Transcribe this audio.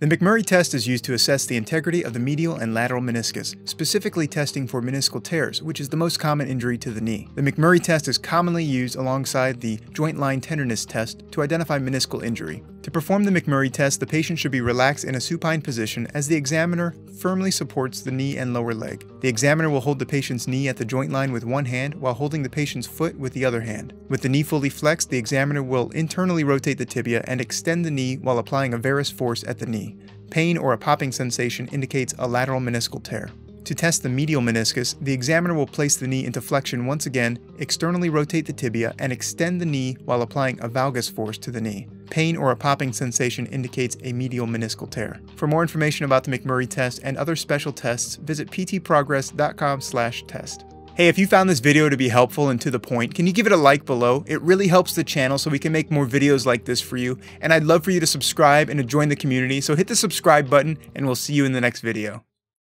The McMurray test is used to assess the integrity of the medial and lateral meniscus, specifically testing for meniscal tears, which is the most common injury to the knee. The McMurray test is commonly used alongside the joint line tenderness test to identify meniscal injury. To perform the McMurray test, the patient should be relaxed in a supine position as the examiner firmly supports the knee and lower leg. The examiner will hold the patient's knee at the joint line with one hand while holding the patient's foot with the other hand. With the knee fully flexed, the examiner will internally rotate the tibia and extend the knee while applying a varus force at the knee. Pain or a popping sensation indicates a lateral meniscal tear. To test the medial meniscus, the examiner will place the knee into flexion once again, externally rotate the tibia, and extend the knee while applying a valgus force to the knee. Pain or a popping sensation indicates a medial meniscal tear. For more information about the McMurray test and other special tests, visit ptprogress.com/test. Hey, if you found this video to be helpful and to the point, can you give it a like below? It really helps the channel so we can make more videos like this for you. And I'd love for you to subscribe and to join the community. So hit the subscribe button and we'll see you in the next video.